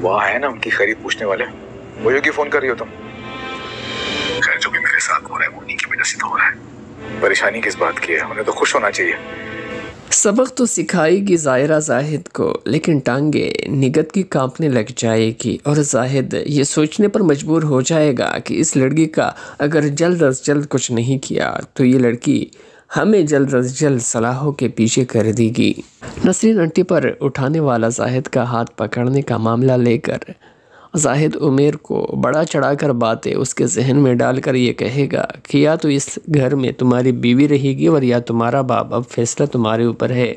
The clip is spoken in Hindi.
वहाँ है ना उनकी खरीद पूछने वाले वो योगी फ़ोन कर रही हो तुम? खैर जो भी मेरे साथ हो रहा है वो उन्हीं की वजह से तो हो रहा है। परेशानी किस बात की है? उन्हें तो खुश होना चाहिए। सबक तो सिखाएगी ज़ायरा जाहिद को लेकिन टांगे निगत की कांपने लग जाएगी और जाहिद ये सोचने पर मजबूर हो जाएगा कि इस लड़की का अगर जल्द अज जल्द कुछ नहीं किया तो ये लड़की हमें जल्द अज जल्द सलाहों के पीछे कर देगी। नसरीन अंटी पर उठाने वाला जाहिद का हाथ पकड़ने का मामला लेकर जाहिद उमेर को बड़ा चढ़ाकर बातें उसके जहन में डालकर ये कहेगा कि या तो इस घर में तुम्हारी बीवी रहेगी और या तुम्हारा बाप, अब फैसला तुम्हारे ऊपर है।